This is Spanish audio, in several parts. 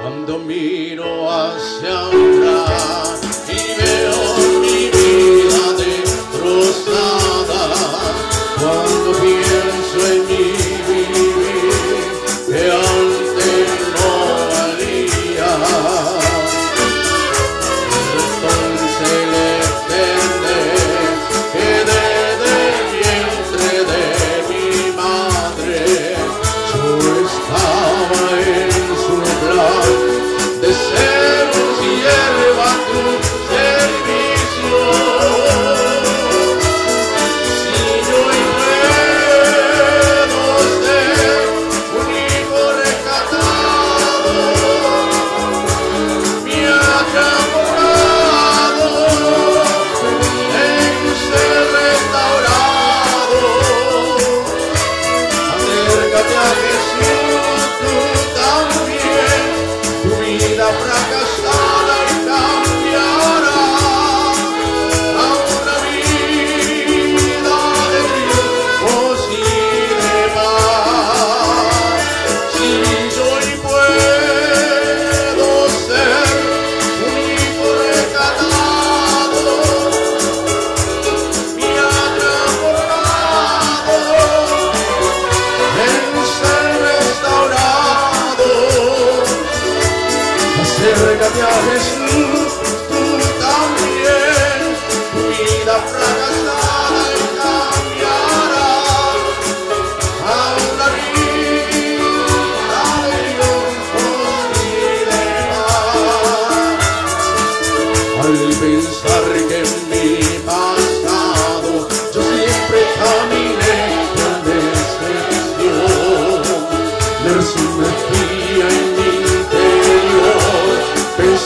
cuando miro hacia atrás.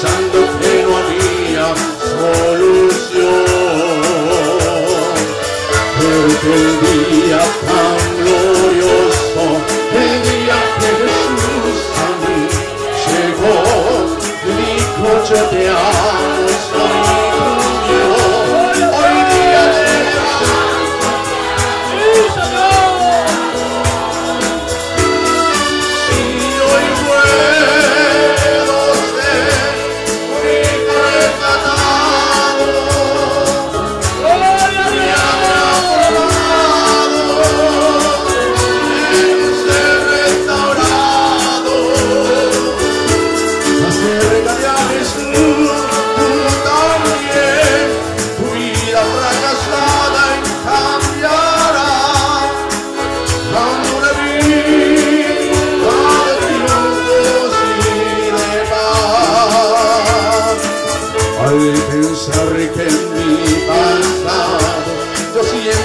sun.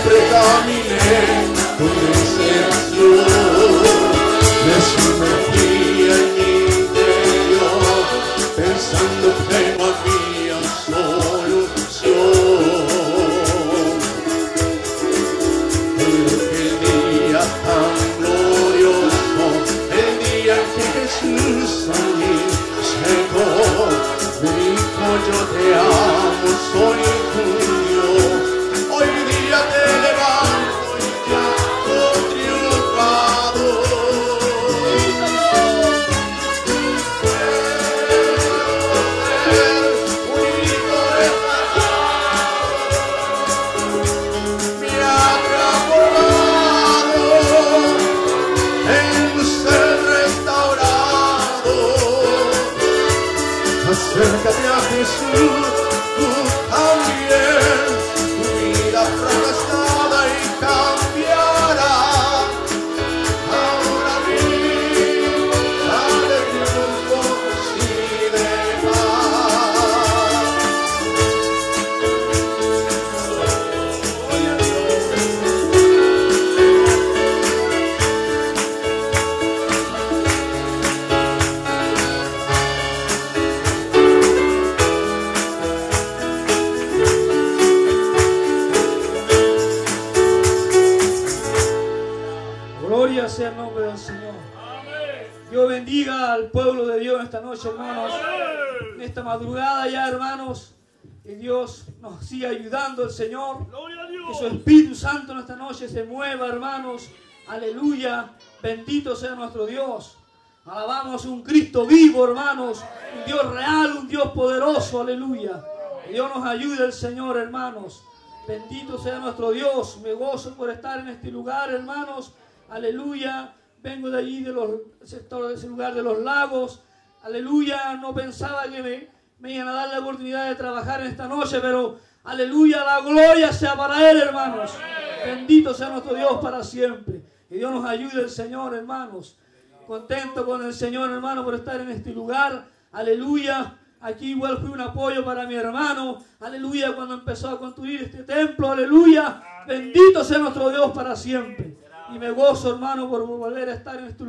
predamine, tu Dumnezeu. You. sea el nombre del Señor. Dios bendiga al pueblo de Dios esta noche, hermanos. En esta madrugada ya, hermanos. Que Dios nos siga ayudando, el Señor. Que su Espíritu Santo en esta noche se mueva, hermanos. Aleluya. Bendito sea nuestro Dios. Alabamos un Cristo vivo, hermanos. Un Dios real, un Dios poderoso. Aleluya. Que Dios nos ayude, el Señor, hermanos. Bendito sea nuestro Dios. Me gozo por estar en este lugar, hermanos. Aleluya. Vengo de allí, de los sectores de ese lugar de los lagos. Aleluya. No pensaba que me, me iban a dar la oportunidad de trabajar en esta noche, pero aleluya, la gloria sea para Él, hermanos. Bendito sea nuestro Dios para siempre. Que Dios nos ayude, el Señor, hermanos. Contento con el Señor, hermano, por estar en este lugar. Aleluya. Aquí igual fui un apoyo para mi hermano. Aleluya, cuando empezó a construir este templo. Aleluya. Bendito sea nuestro Dios para siempre. Y me gozo, hermano, por volver a estar en este lugar.